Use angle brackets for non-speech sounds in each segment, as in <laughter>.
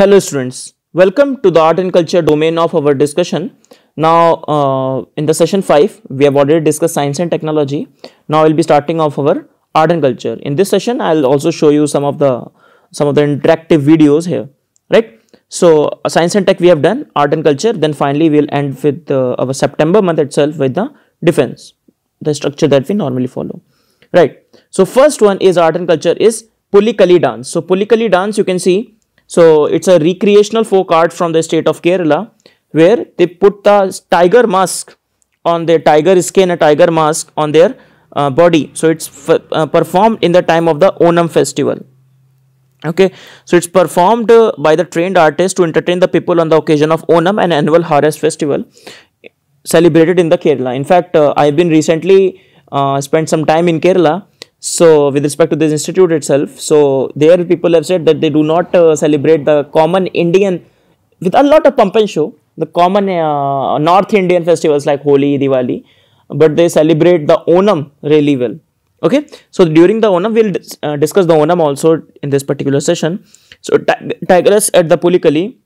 Hello students, welcome to the art and culture domain of our discussion. Now uh, in the session 5 we have already discussed science and technology. Now we'll be starting off our art and culture. In this session I'll also show you some of the some of the interactive videos here, right? So uh, science and tech we have done, art and culture then finally we'll end with uh, our September month itself with the defense, the structure that we normally follow, right? So first one is art and culture is Pulikali dance. So Pulikali dance you can see so it's a recreational folk art from the state of Kerala where they put the tiger mask on their tiger skin, a tiger mask on their uh, body. So it's uh, performed in the time of the Onam festival. Okay, so it's performed uh, by the trained artist to entertain the people on the occasion of Onam, an annual harvest festival celebrated in the Kerala. In fact, uh, I've been recently uh, spent some time in Kerala so with respect to this institute itself, so there people have said that they do not uh, celebrate the common Indian with a lot of pump and show, the common uh, North Indian festivals like Holi, Diwali, but they celebrate the Onam really well. Okay, so during the Onam, we'll uh, discuss the Onam also in this particular session. So tigers at the Pulikali,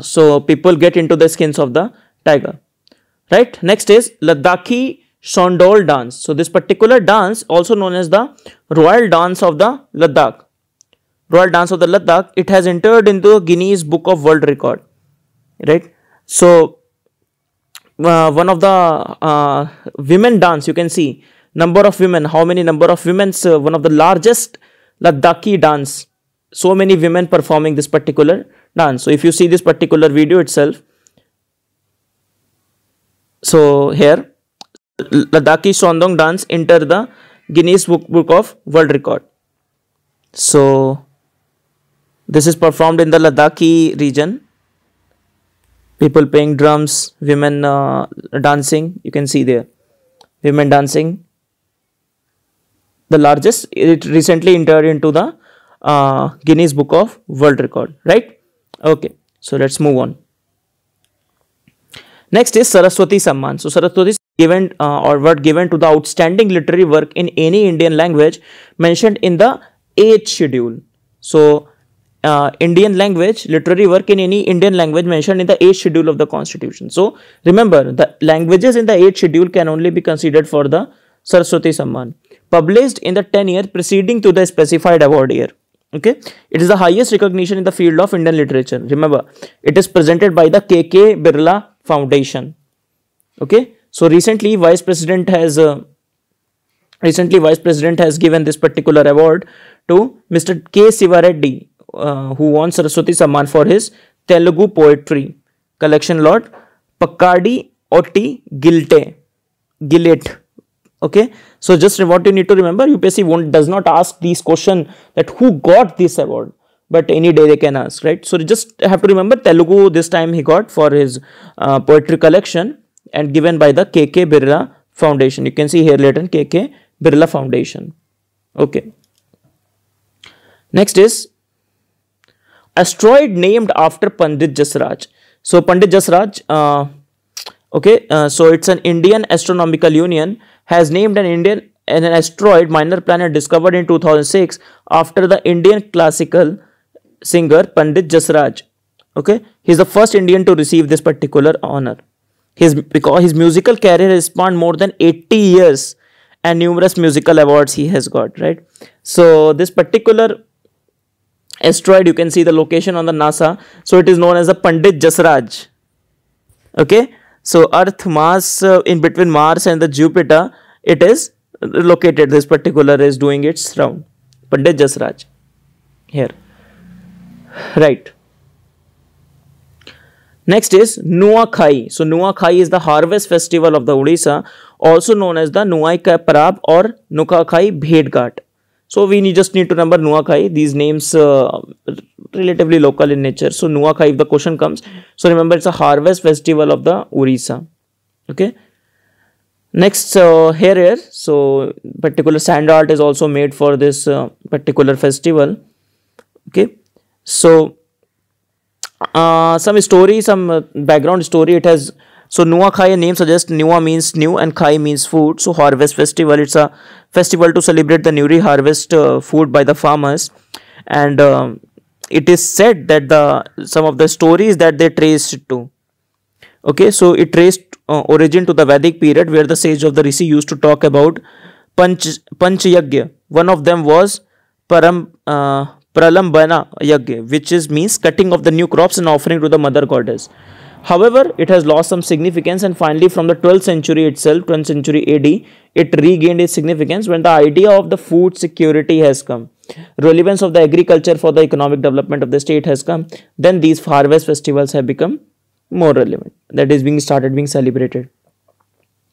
so people get into the skins of the tiger. Right. Next is Ladakhi Shondol dance. So this particular dance also known as the royal dance of the Ladakh. Royal dance of the Ladakh. It has entered into Guinness Book of World Record. Right. So uh, one of the uh, women dance you can see number of women how many number of women uh, one of the largest Ladakhi dance so many women performing this particular dance so if you see this particular video itself so here Ladakhi Shondol dance enter the Guinness Book, of World Record. So this is performed in the Ladakhi region. People playing drums, women uh, dancing. You can see there, women dancing. The largest. It recently entered into the uh, Guinness Book of World Record. Right? Okay. So let's move on. Next is Saraswati Samman. So Saraswati given uh, or word given to the outstanding literary work in any Indian language mentioned in the 8th schedule. So, uh, Indian language, literary work in any Indian language mentioned in the 8th schedule of the constitution. So, remember the languages in the 8th schedule can only be considered for the Saraswati Samman published in the 10 year preceding to the specified award year. Okay, it is the highest recognition in the field of Indian literature. Remember, it is presented by the KK Birla Foundation. Okay, so recently, Vice President has uh, recently Vice President has given this particular award to Mr. K. Sivareddy, uh, who won Saraswati Samman for his Telugu poetry collection lot Pakadi Oti Gilte Gilet. Okay, so just what you need to remember, UPSC won't does not ask these question that who got this award but any day they can ask right so just have to remember telugu this time he got for his uh, poetry collection and given by the KK Birla Foundation. You can see here later KK Birla Foundation. Okay. Next is asteroid named after Pandit Jasraj. So Pandit Jasraj, uh, okay, uh, so it's an Indian Astronomical Union has named an Indian an asteroid minor planet discovered in 2006 after the Indian classical singer Pandit Jasraj. Okay, he's the first Indian to receive this particular honor his because his musical career has spanned more than 80 years and numerous musical awards he has got right? So this particular asteroid you can see the location on the nasa. So it is known as the pandit jasraj. Okay? So earth mass uh, in between mars and the jupiter it is located. This particular is doing its round. Pandit jasraj. Here. Right Next is Nuakhai. So Nuakhai is the harvest festival of the Odisha, also known as the Nuaika Parab or Nukakhai Bhedghat. So we need, just need to remember Nuakhai. These names uh, relatively local in nature. So Nuakhai, if the question comes, so remember it's a harvest festival of the Odisha. Okay. Next uh, here, here, so particular sand art is also made for this uh, particular festival. Okay. So uh, some story, some uh, background story. It has so Nuakhai name suggests Nua means new and Khai means food. So harvest festival. It's a festival to celebrate the newly harvest uh, food by the farmers. and um, it is said that the some of the stories that they traced to okay so it traced uh, origin to the vedic period where the sage of the rishi used to talk about panch panch yagya one of them was param uh, pralambana yagya which is means cutting of the new crops and offering to the mother goddess However, it has lost some significance and finally from the 12th century itself, 12th century AD, it regained its significance when the idea of the food security has come. Relevance of the agriculture for the economic development of the state has come. Then these harvest festivals have become more relevant. That is being started being celebrated.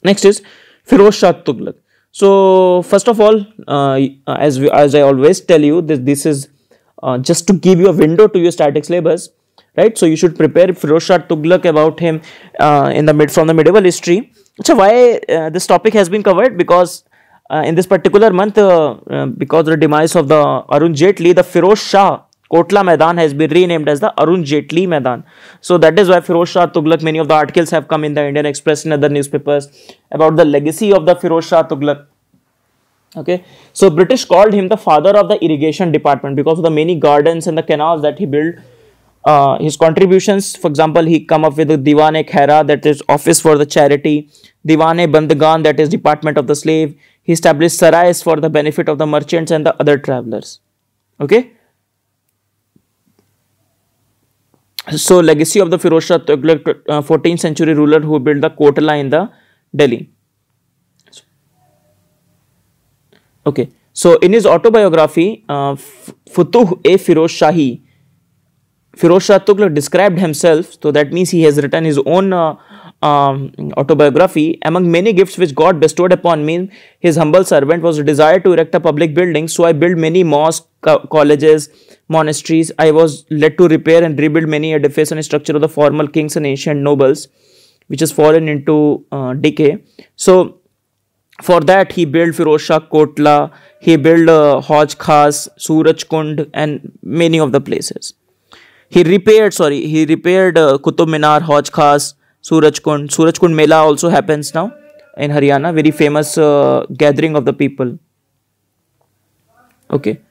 Next is Firoz Shah Tughlaq. So first of all, uh, as, we, as I always tell you, this, this is uh, just to give you a window to your static syllabus right so you should prepare Firoz Shah Tughlaq about him uh, in the mid from the medieval history so why uh, this topic has been covered because uh, in this particular month uh, because the demise of the Arun Jaitley the Firoz Shah Kotla Maidan has been renamed as the Arun Jaitley Maidan. So that is why Firoz Shah Tughlaq, many of the articles have come in the Indian Express and other newspapers about the legacy of the Firoz Shah Tughlaq. Okay, so British called him the father of the irrigation department because of the many gardens and the canals that he built. Uh, his contributions for example he come up with the Diwane Khaira that is office for the charity Diwane Bandagan that is department of the slave. He established sarais for the benefit of the merchants and the other travelers. Okay? So legacy of the Firoz Shah Tughlaq, uh, 14th century ruler who built the Kotla in the Delhi okay so in his autobiography uh, Futuh e Firoz Shahi Firoz Shah Tughlaq described himself, so that means he has written his own uh, um, autobiography. Among many gifts which God bestowed upon me, his humble servant was a desire to erect a public building. So I built many mosques, co colleges, monasteries. I was led to repair and rebuild many edifices and structure of the former kings and ancient nobles, which has fallen into uh, decay. So for that, he built Firoz Kotla, he built uh, Hauz Khas, Suraj Kund, and many of the places. He repaired, sorry, he repaired uh, Qutub Minar, Hauz Khas, Suraj Kund. Suraj Kund Mela also happens now in Haryana, very famous uh, gathering of the people. Okay.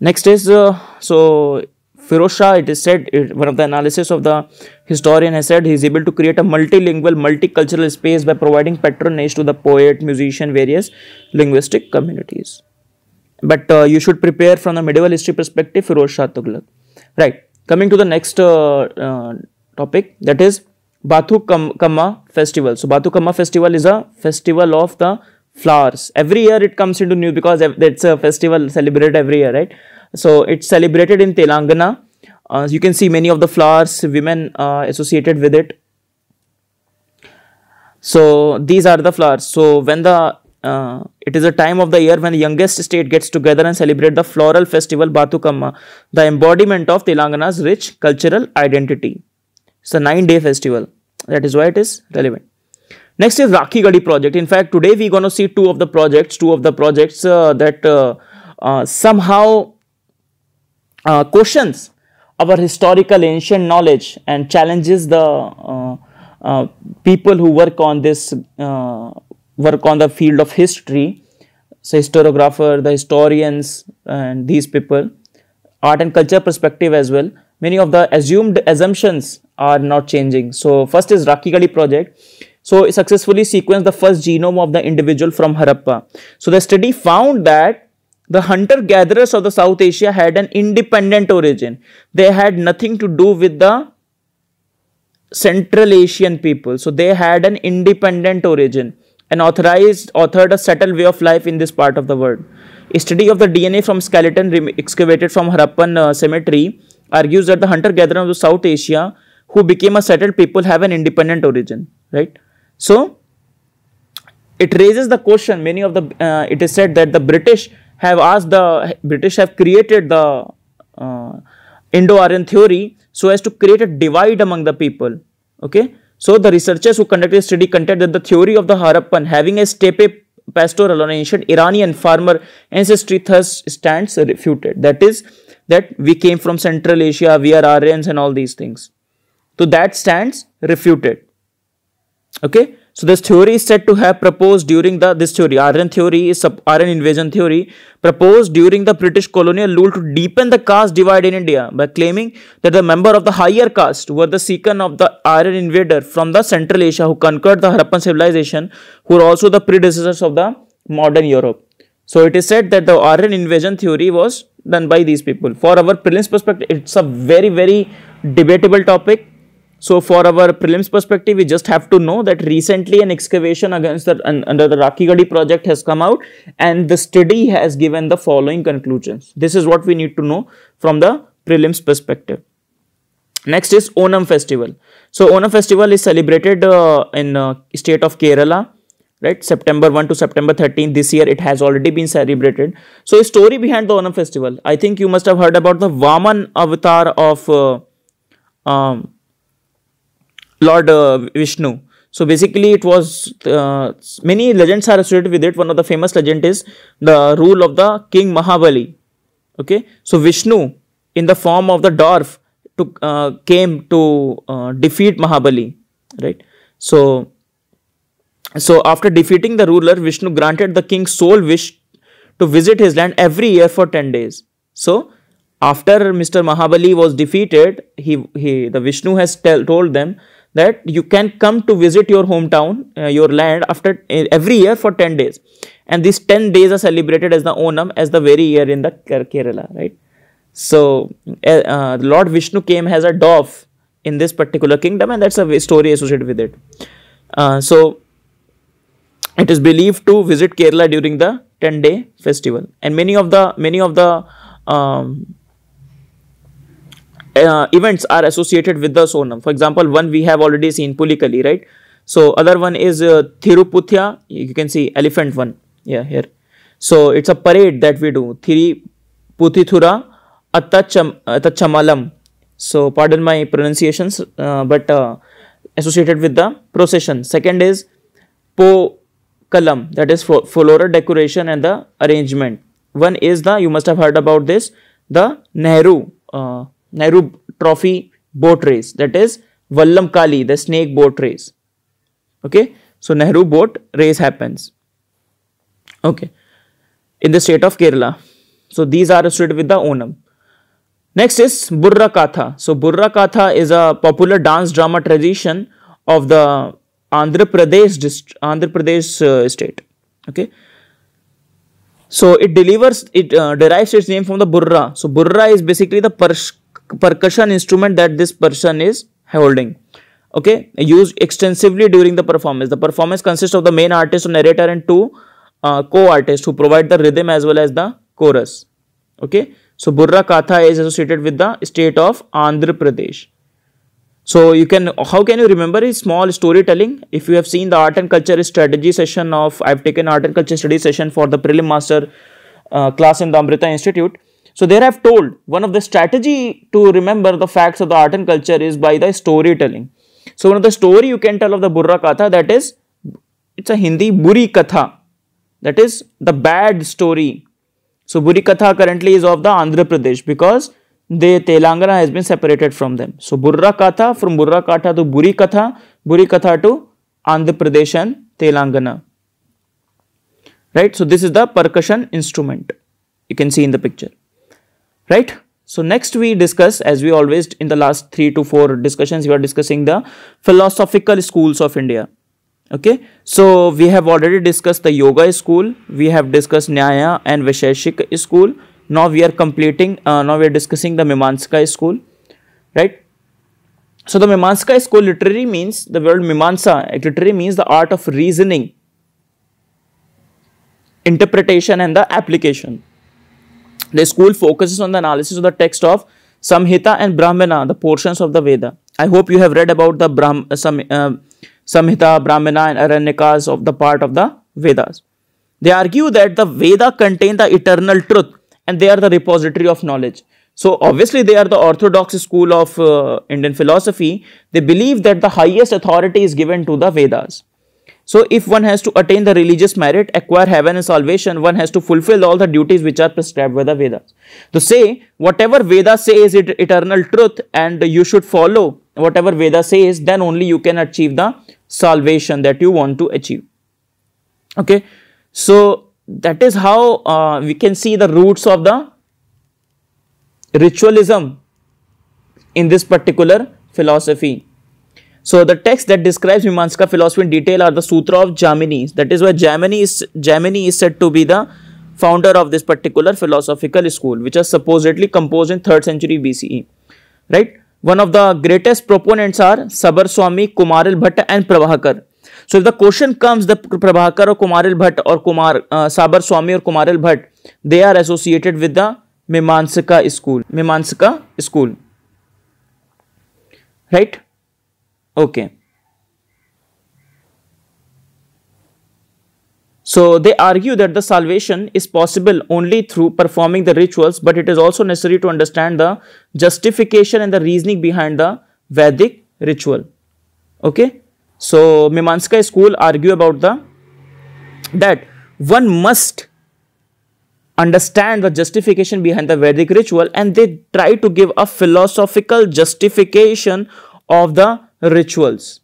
Next is, uh, so Firoz Shah, it is said, it, one of the analysis of the historian has said he is able to create a multilingual, multicultural space by providing patronage to the poet, musician, various linguistic communities but uh, you should prepare from the medieval history perspective Firoz Shah Tughlaq. Right. Coming to the next uh, uh, topic that is Bathukamma festival. So Bathukamma festival is a festival of the flowers. Every year it comes into new because it's a festival celebrated every year, right? So it's celebrated in Telangana. Uh, you can see many of the flowers, women uh, associated with it. So these are the flowers. So when the uh, it is a time of the year when the youngest state gets together and celebrate the floral festival Bathukamma, the embodiment of Telangana's rich cultural identity. It's a nine-day festival. That is why it is relevant. Next is Rakhigarhi project. In fact, today we're going to see two of the projects, two of the projects uh, that uh, uh somehow uh, questions our historical ancient knowledge and challenges the uh, people who work on this work on the field of history, so historiographer, the historians and these people, art and culture perspective as well, many of the assumed assumptions are not changing. So first is Rakhigarhi project. So successfully sequenced the first genome of the individual from Harappa. So the study found that the hunter-gatherers of the South Asia had an independent origin. They had nothing to do with the Central Asian people. So they had an independent origin and authorized authored a settled way of life in this part of the world. A study of the DNA from skeleton excavated from Harappan uh, cemetery argues that the hunter-gatherers of South Asia who became a settled people have an independent origin, right? So, it raises the question, many of the, uh, it is said that the British have asked the, British have created the uh, Indo-Aryan theory so as to create a divide among the people, okay? So the researchers who conducted study contend that the theory of the Harappan having a steppe pastoral or ancient Iranian farmer ancestry thus stands refuted. That is, that we came from Central Asia, we are Aryans and all these things. So that stands refuted. Okay. So this theory is said to have proposed during the this theory Aryan theory is Aryan invasion theory proposed during the British colonial rule to deepen the caste divide in India by claiming that the member of the higher caste were the second of the Aryan invader from the Central Asia who conquered the Harappan civilization who were also the predecessors of the modern Europe. So it is said that the Aryan invasion theory was done by these people. For our prelims perspective, it's a very very debatable topic so for our prelims perspective, we just have to know that recently an excavation against the under the Rakhigarhi project has come out and the study has given the following conclusions. This is what we need to know from the prelims perspective. Next is Onam festival. So Onam festival is celebrated uh, in uh, state of Kerala right september 1 to september 13 this year it has already been celebrated so a story behind the onam festival i think you must have heard about the vaman avatar of uh, um, Lord uh, Vishnu. So basically, it was uh, many legends are associated with it. One of the famous legend is the rule of the King Mahabali. Okay, so Vishnu in the form of the dwarf to, uh, came to uh, defeat Mahabali. Right. So, so after defeating the ruler, Vishnu granted the king's sole wish to visit his land every year for ten days. So after Mr. Mahabali was defeated, he, he the Vishnu has tell, told them that you can come to visit your hometown, uh, your land after uh, every year for 10 days. And these 10 days are celebrated as the Onam as the very year in the Kerala, right? So, uh, uh, Lord Vishnu came as a dove in this particular kingdom and that's a story associated with it. Uh, so, it is believed to visit Kerala during the 10 day festival and many of the many of the um, uh, events are associated with the Sonam. For example, one we have already seen Pulikali, right? So other one is uh. You can see elephant one. Yeah, here. So it's a parade that we do. Thiruputithura Atachamalam. So pardon my pronunciations, uh, but uh, associated with the procession. Second is Po Kalam, that is for floral decoration and the arrangement. One is the, you must have heard about this, the Nehru uh, Nehru Trophy boat race that is Vallam Kali, the snake boat race. Okay, so Nehru boat race happens. Okay, in the state of Kerala. So these are associated with the Onam. Next is Burra Katha. So Burra Katha is a popular dance drama tradition of the Andhra Pradesh Andhra Pradesh uh, state. Okay. So it delivers it uh, derives its name from the burra. So burra is basically the pers- percussion instrument that this person is holding. Okay? Used extensively during the performance. The performance consists of the main artist or narrator and two uh, co-artists who provide the rhythm as well as the chorus. Okay? So burra katha is associated with the state of andhra pradesh. So you can how can you remember a small storytelling? If you have seen the art and culture strategy session of i've taken art and culture study session for the prelim master uh, class in the amrita institute so there I've told one of the strategy to remember the facts of the art and culture is by the storytelling. So one of the story you can tell of the Burra Katha that is, it's a Hindi Buri Katha. That is the bad story. So Buri Katha currently is of the Andhra Pradesh because the Telangana has been separated from them. So Burra Katha from Burra Katha to Buri Katha, Buri Katha to Andhra Pradesh and Telangana. Right. So this is the percussion instrument. You can see in the picture right? So next we discuss as we always in the last three to four discussions we are discussing the philosophical schools of india. Okay? So we have already discussed the yoga school we have discussed nyaya and vaisheshik school. Now we are completing uh, now we are discussing the mimamsa school. Right? So the mimamsa school literally means the word mimamsa literally means the art of reasoning interpretation and the application the school focuses on the analysis of the text of Samhita and Brahmana, the portions of the Veda. I hope you have read about the Brahm, uh, Sam, uh, Samhita, Brahmana and Aranyakas of the part of the Vedas. They argue that the Veda contain the eternal truth and they are the repository of knowledge. So obviously they are the orthodox school of uh, Indian philosophy. They believe that the highest authority is given to the Vedas. So, if one has to attain the religious merit, acquire heaven and salvation, one has to fulfill all the duties which are prescribed by the Vedas. To say, whatever Veda says is eternal truth and you should follow whatever Veda says, then only you can achieve the salvation that you want to achieve. Okay? So that is how uh, we can see the roots of the ritualism in this particular philosophy so the text that describes Mimamsaka philosophy in detail are the Sutra of Jaimini. That is why Jaimini is, Jaimini is said to be the founder of this particular philosophical school, which was supposedly composed in 3rd century BCE. Right? One of the greatest proponents are Sabar Swami, Kumaril Bhatt and Prabhakar. So if the question comes, the Prabhakar or Kumaril Bhatt or Kumar, uh, Sabar Swami or Kumaril Bhatt, they are associated with the Mimamsaka school. Mimamsaka school. Right? Okay. So they argue that the salvation is possible only through performing the rituals, but it is also necessary to understand the justification and the reasoning behind the Vedic ritual. Okay. So Mimamsaka school argue about the that one must understand the justification behind the Vedic ritual and they try to give a philosophical justification of the rituals.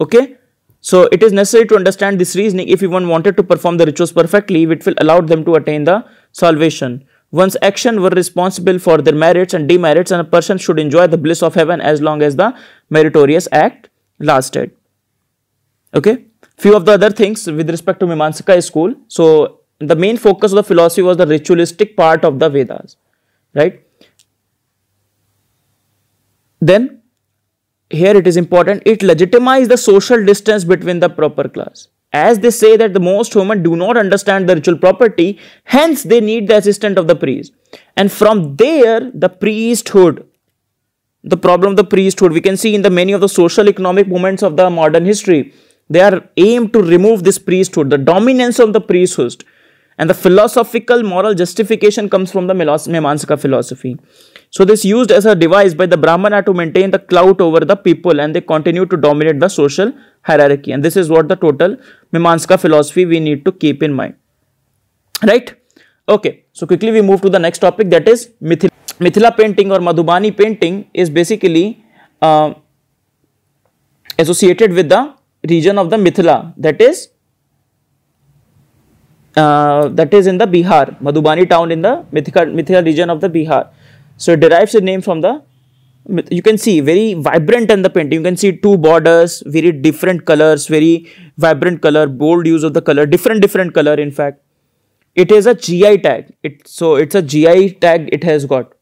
Okay. So it is necessary to understand this reasoning if one wanted to perform the rituals perfectly, it will allow them to attain the salvation. One's action were responsible for their merits and demerits and a person should enjoy the bliss of heaven as long as the meritorious act lasted. Okay. Few of the other things with respect to Mimamsaka school. So the main focus of the philosophy was the ritualistic part of the Vedas. Right. Then here it is important, it legitimizes the social distance between the proper class. As they say that the most women do not understand the ritual property, hence they need the assistance of the priest. And from there, the priesthood, the problem of the priesthood, we can see in the many of the social economic movements of the modern history, they are aimed to remove this priesthood, the dominance of the priesthood. And the philosophical moral justification comes from the Mimamsaka philosophy. So this used as a device by the Brahmana to maintain the clout over the people and they continue to dominate the social hierarchy. And this is what the total Mimamsaka philosophy we need to keep in mind. Right? Okay. So quickly we move to the next topic that is Mithila. Mithila painting or Madhubani painting is basically uh, associated with the region of the Mithila that is uh, that is in the Bihar, Madhubani town in the Mithila, Mithila region of the Bihar. So it derives its name from the, you can see very vibrant in the painting. You can see two borders, very different colors, very vibrant color, bold use of the color, different, different color in fact. It is a GI tag. It So it's a GI tag it has got.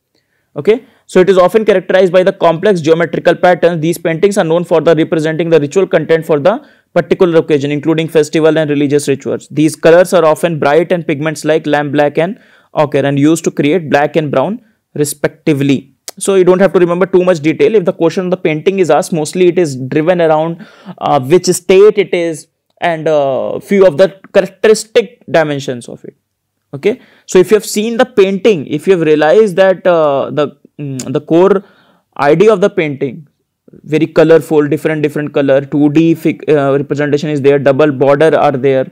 Okay. So it is often characterized by the complex geometrical patterns. These paintings are known for the representing the ritual content for the particular occasion, including festival and religious rituals. These colors are often bright and pigments like lamp black and ochre and used to create black and brown respectively. So you don't have to remember too much detail. If the question of the painting is asked mostly it is driven around uh, which state it is and uh, few of the characteristic dimensions of it. Okay? So if you have seen the painting if you have realized that uh, the mm, the core idea of the painting very colorful different different color 2d uh, representation is there double border are there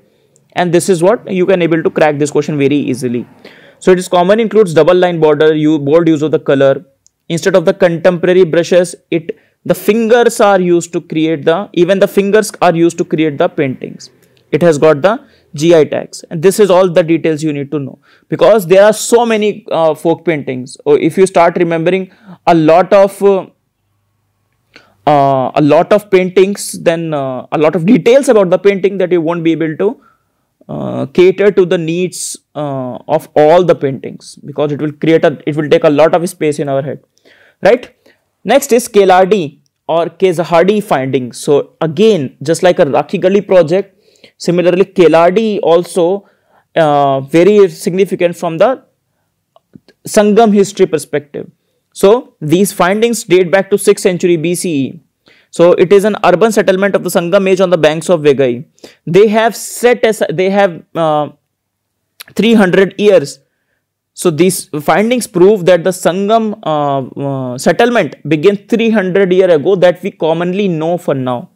and this is what you can able to crack this question very easily so it is common includes double line border, you bold use of the color. Instead of the contemporary brushes, it the fingers are used to create the even the fingers are used to create the paintings. It has got the GI tags and this is all the details you need to know because there are so many uh, folk paintings. Or if you start remembering a lot of uh, uh, a lot of paintings, then uh, a lot of details about the painting that you won't be able to uh, cater to the needs uh, of all the paintings because it will create a it will take a lot of space in our head right? Next is Keeladi or Keezhadi findings so again just like a Rakhigarhi project similarly Keeladi also uh, very significant from the Sangam history perspective. So these findings date back to 6th century BCE so it is an urban settlement of the Sangam age on the banks of Vaigai. They have set as they have uh, 300 years. So these findings prove that the Sangam uh, uh, settlement began 300 year ago that we commonly know for now.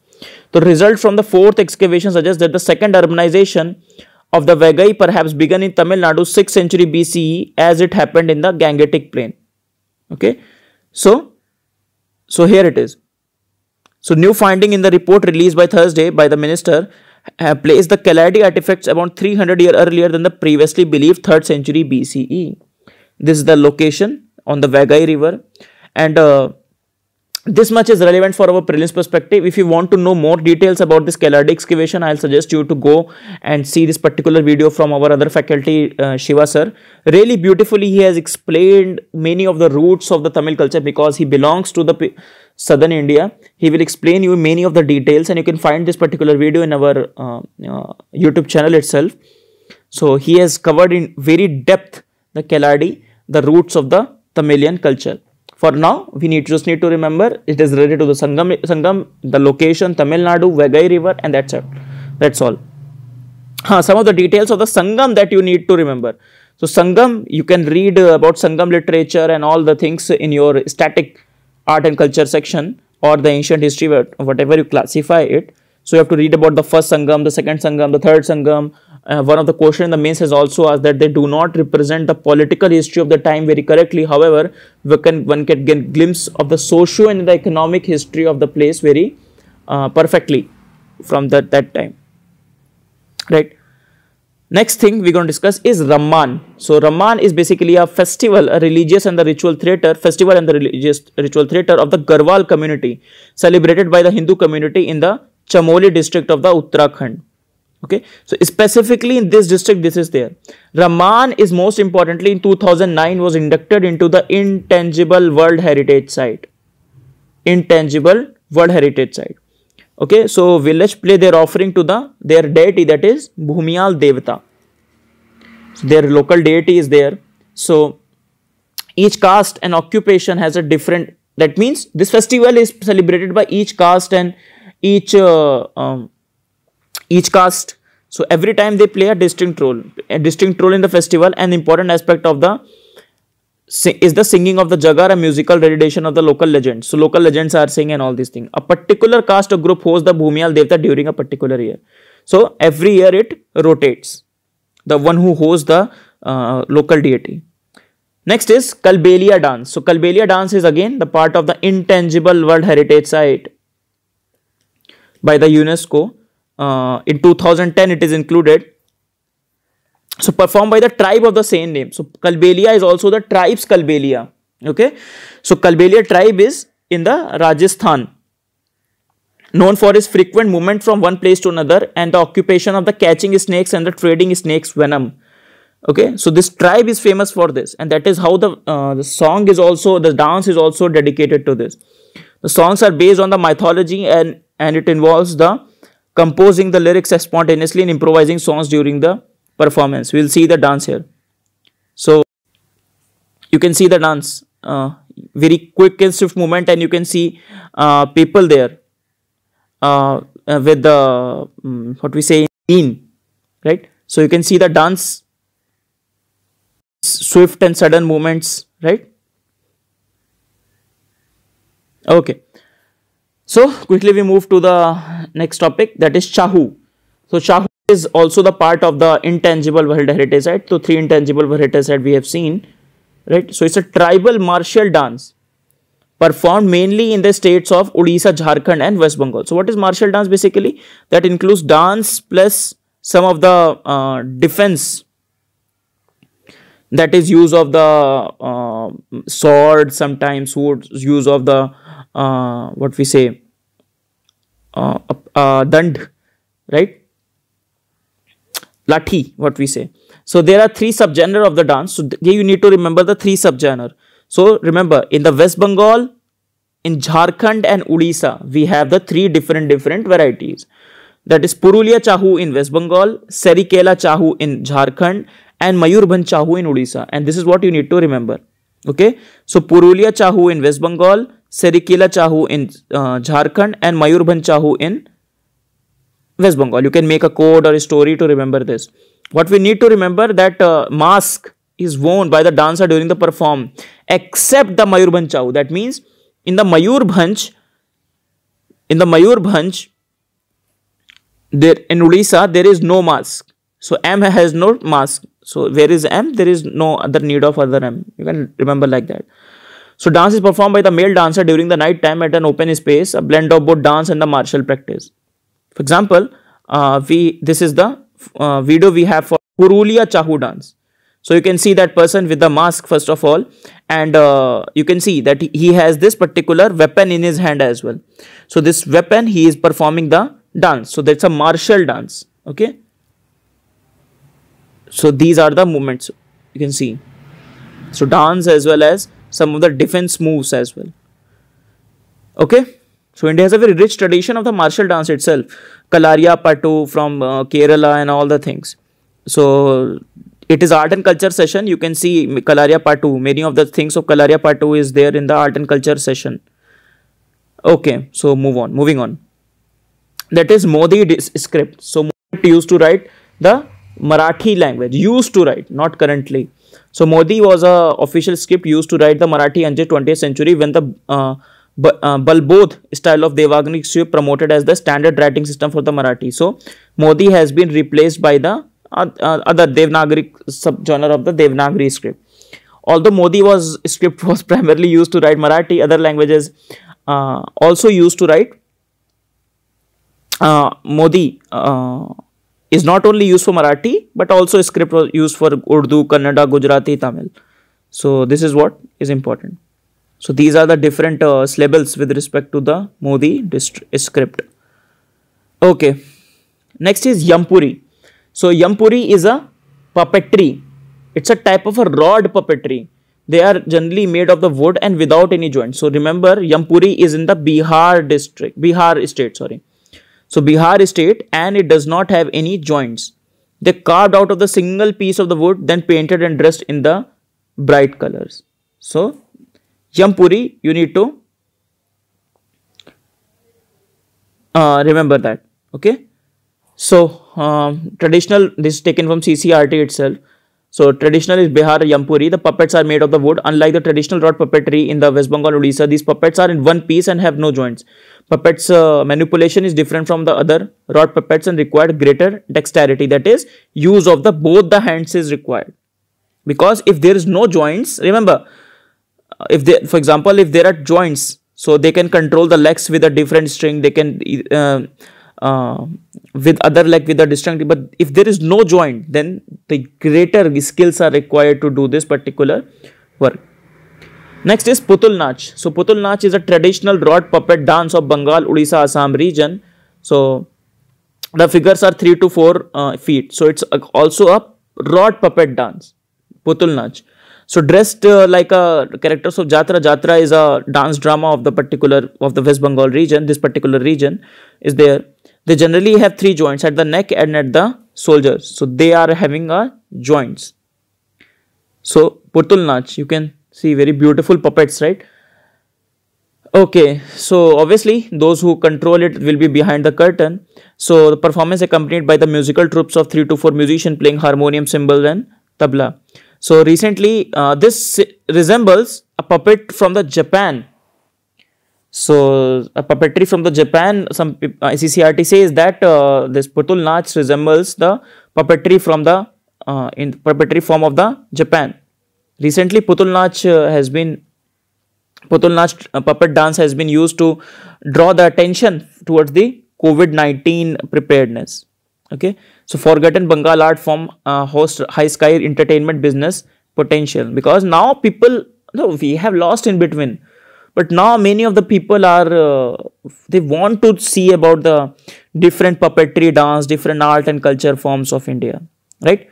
The result from the fourth excavation suggests that the second urbanization of the Vaigai perhaps began in Tamil Nadu 6th century BCE as it happened in the Gangetic plain. Okay. So, so here it is. So new finding in the report released by Thursday by the minister have placed the Keeladi artifacts about 300 years earlier than the previously believed 3rd century BCE. This is the location on the Vaigai river and uh, this much is relevant for our prelims perspective. If you want to know more details about this Keeladi excavation, I'll suggest you to go and see this particular video from our other faculty, uh, Shiva sir. Really beautifully, he has explained many of the roots of the Tamil culture because he belongs to the southern India. He will explain you many of the details and you can find this particular video in our uh, uh, YouTube channel itself. So, he has covered in very depth the Keeladi, the roots of the Tamilian culture. For now, we need just need to remember it is related to the Sangam, Sangam the location, Tamil Nadu, Vaigai river and that's it. That's all. Uh, some of the details of the Sangam that you need to remember. So Sangam, you can read uh, about Sangam literature and all the things in your static art and culture section or the ancient history, whatever you classify it. So you have to read about the first Sangam, the second Sangam, the third Sangam. Uh, one of the question in the mains has also asked that they do not represent the political history of the time very correctly. However, can, one can get glimpse of the socio and the economic history of the place very uh, perfectly from that, that time. Right. Next thing we're going to discuss is Ramman. So Ramman is basically a festival, a religious and the ritual theatre, festival and the religious ritual theatre of the Garhwal community, celebrated by the Hindu community in the Chamoli district of the Uttarakhand. Okay, so specifically in this district, this is there. Ramman is most importantly in 2009 was inducted into the Intangible World Heritage Site. Intangible World Heritage Site. Okay, so village play their offering to the their deity that is Bhumiyal Devata. So their local deity is there. So each caste and occupation has a different. That means this festival is celebrated by each caste and each uh, um, each caste so every time they play a distinct role a distinct role in the festival an important aspect of the is the singing of the jagar a musical rendition of the local legends. So local legends are singing and all these things. A particular caste or group hosts the bhumiyal devta during a particular year. So every year it rotates. The one who hosts the uh, local deity. Next is kalbelia dance. So kalbelia dance is again the part of the intangible world heritage site by the UNESCO. Uh, in 2010, it is included. So performed by the tribe of the same name. So Kalbelia is also the tribe's Kalbelia. Okay. So Kalbelia tribe is in the Rajasthan. Known for its frequent movement from one place to another and the occupation of the catching snakes and the trading snakes venom. Okay, so this tribe is famous for this, and that is how the uh, the song is also the dance is also dedicated to this. The songs are based on the mythology and and it involves the composing the lyrics spontaneously and improvising songs during the performance. We'll see the dance here. So you can see the dance, uh, very quick and swift movement, and you can see uh, people there uh, uh with the um, what we say in right. So you can see the dance, swift and sudden movements, right? Okay. So quickly we move to the next topic that is Chahu. So Chahu is also the part of the intangible world heritage site. So three intangible world heritage site we have seen, right? So it's a tribal martial dance performed mainly in the states of Odisha, Jharkhand and West Bengal. So what is martial dance basically? That includes dance plus some of the uh, defense that is use of the uh, sword sometimes use of the uh, what we say uh, uh, dand right? Lathi what we say. So there are three subgenre of the dance. So here you need to remember the three subgenre. So remember in the west bengal in jharkhand and odisha we have the three different different varieties. That is purulia chahu in west bengal seraikela chahu in jharkhand and mayurbhanj chahu in odisha. And this is what you need to remember. Okay? So purulia chahu in west bengal Seraikela Chahu in uh, Jharkhand and Mayurbhanj Chahu in West Bengal. You can make a code or a story to remember this. What we need to remember that uh, mask is worn by the dancer during the perform except the Mayurbhanj Chahu. That means in the Mayurbhanj, in the Mayurbhanj, there in Odisha there is no mask. So M has no mask. So where is M? There is no other need of other M. You can remember like that. So dance is performed by the male dancer during the night time at an open space, a blend of both dance and the martial practice. For example, uh, we this is the uh, video we have for Purulia Chahu dance. So you can see that person with the mask first of all and uh, you can see that he has this particular weapon in his hand as well. So this weapon he is performing the dance. So that's a martial dance. Okay. So these are the movements you can see. So dance as well as some of the defense moves as well. Okay. So India has a very rich tradition of the martial dance itself. Kalaria Patu from uh, Kerala and all the things. So it is art and culture session. You can see Kalaria Patu. Many of the things of Kalaria Patu is there in the art and culture session. Okay, so move on. Moving on. That is Modi script. So Modi used to write the Marathi language. Used to write, not currently. So Modi was a official script used to write the Marathi until 20th century when the uh, uh, Balbodh style of Devanagari script promoted as the standard writing system for the Marathi. So Modi has been replaced by the uh, uh, other Devanagari subgenre of the Devanagari script. Although Modi was script <laughs> was primarily used to write Marathi, other languages uh, also used to write. Uh, Modi uh, is not only used for Marathi but also script was used for Urdu, Kannada, Gujarati, Tamil. So this is what is important. So these are the different uh, syllables with respect to the Modi script. Okay. Next is Yampuri. So Yampuri is a puppetry. It's a type of a rod puppetry. They are generally made of the wood and without any joints. So remember Yampuri is in the Bihar district, Bihar state, sorry. So Bihar state and it does not have any joints. They carved out of the single piece of the wood then painted and dressed in the bright colors. So Yampuri, you need to uh, remember that. Okay. So um, traditional, this is taken from CCRT itself. So traditional is Bihar Yampuri. The puppets are made of the wood. Unlike the traditional rod puppetry in the West Bengal Odisha, these puppets are in one piece and have no joints. Puppets uh, manipulation is different from the other rod puppets and required greater dexterity. That is, use of the both the hands is required. Because if there is no joints, remember, if they for example if there are joints so they can control the legs with a different string they can uh, uh, with other leg with a distinct but if there is no joint then the greater skills are required to do this particular work next is putul nach so putul nach is a traditional rod puppet dance of bengal odisha assam region so the figures are 3 to 4 uh, feet so it's also a rod puppet dance putul nach so dressed uh, like a characters of Jatra. Jatra is a dance drama of the particular of the West Bengal region. This particular region is there. They generally have three joints at the neck and at the shoulders. So they are having a joints. So Putul Nach, you can see very beautiful puppets, right? Okay, so obviously those who control it will be behind the curtain. So the performance accompanied by the musical troops of three to four musicians playing harmonium, cymbal and tabla. So recently, uh, this resembles a puppet from the Japan. So a puppetry from the Japan, some uh, CCRT says that uh, this Putul Nach resembles the puppetry from the uh, in puppetry form of the Japan. Recently, Putul Nach uh, has been Putul Nach uh, puppet dance has been used to draw the attention towards the COVID-19 preparedness. Okay, so forgotten Bengal art form uh, host high sky entertainment business potential because now people no we have lost in between but now many of the people are uh, they want to see about the different puppetry dance different art and culture forms of india right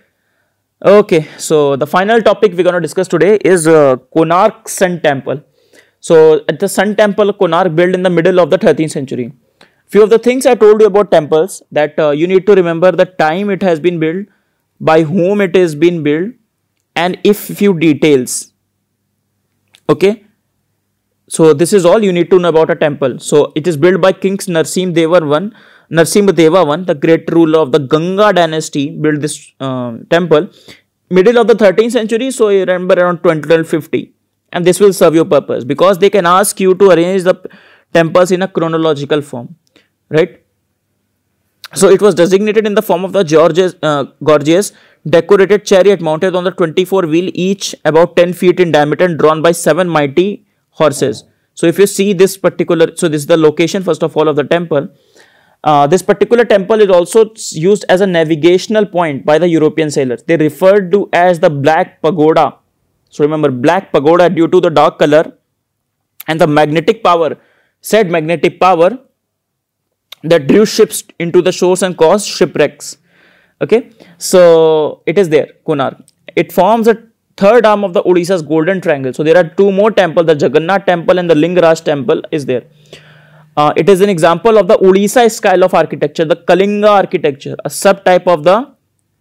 okay so the final topic we're going to discuss today is uh, konark sun temple so at the sun temple konark built in the middle of the 13th century Few of the things I told you about temples that uh, you need to remember the time it has been built, by whom it is been built, and if few details. Okay. So this is all you need to know about a temple. So it is built by Kings Narsim Deva one, Narsimha Deva one, the great ruler of the Ganga dynasty, built this uh, temple middle of the 13th century. So you remember around 1250, and this will serve your purpose because they can ask you to arrange the temples in a chronological form right so it was designated in the form of the gorgeous, uh, gorgeous decorated chariot mounted on the 24 wheel each about 10 feet in diameter and drawn by seven mighty horses so if you see this particular so this is the location first of all of the temple uh, this particular temple is also used as a navigational point by the European sailors. They referred to as the Black Pagoda. So remember, Black Pagoda due to the dark color and the magnetic power, said magnetic power that drew ships into the shores and caused shipwrecks. Okay, so it is there, Konark. It forms a third arm of the Odisha's golden triangle. So there are two more temples, the Jagannath temple and the Lingaraj temple is there. Uh, it is an example of the Odisha style of architecture, the Kalinga architecture, a subtype of the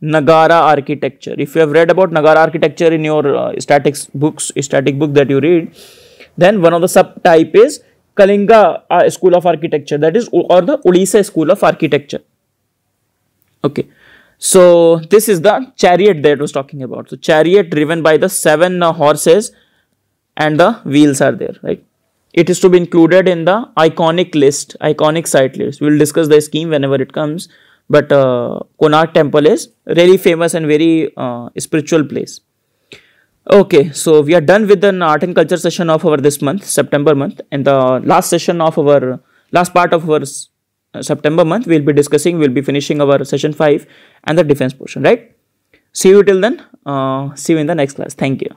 Nagara architecture. If you have read about Nagara architecture in your uh, statics books, static book that you read, then one of the subtype is Kalinga uh, school of architecture, that is, or the Odisha school of architecture. Okay. So this is the chariot that was talking about. So chariot driven by the seven uh, horses and the wheels are there, right? it is to be included in the iconic list, iconic site list. We will discuss the scheme whenever it comes. But uh, Konark temple is really famous and very uh, spiritual place. Okay, so we are done with the art and culture session of our this month, September month. And the last session of our, last part of our September month, we'll be discussing, we'll be finishing our session 5 and the defense portion, right? See you till then. Uh, see you in the next class. Thank you.